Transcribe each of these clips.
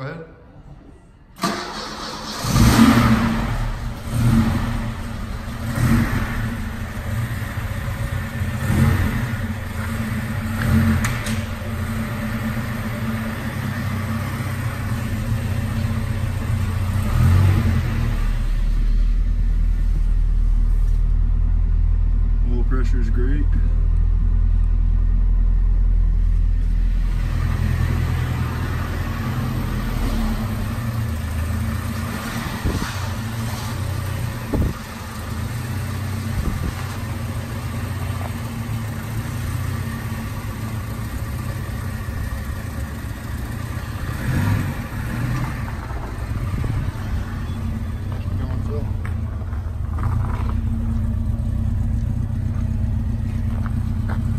ahead. Pressure is great.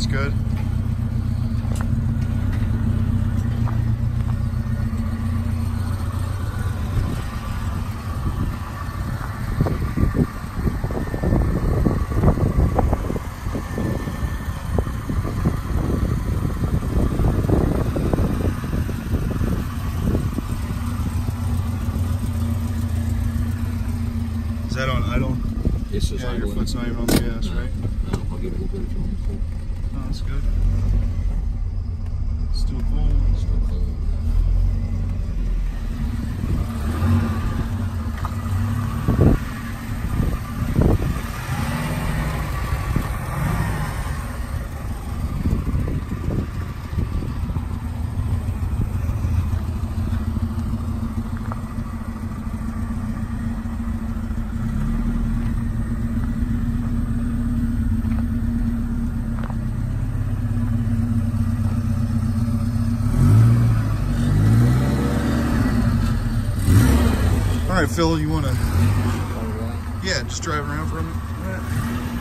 It's good. Is that on idle? Yeah, your foot's not even on the gas, right? No, I'll give it a little bit if you want to. Oh, that's good. Still full. Still cold. All right, Phil, you want to? Oh, yeah, just drive around for a minute.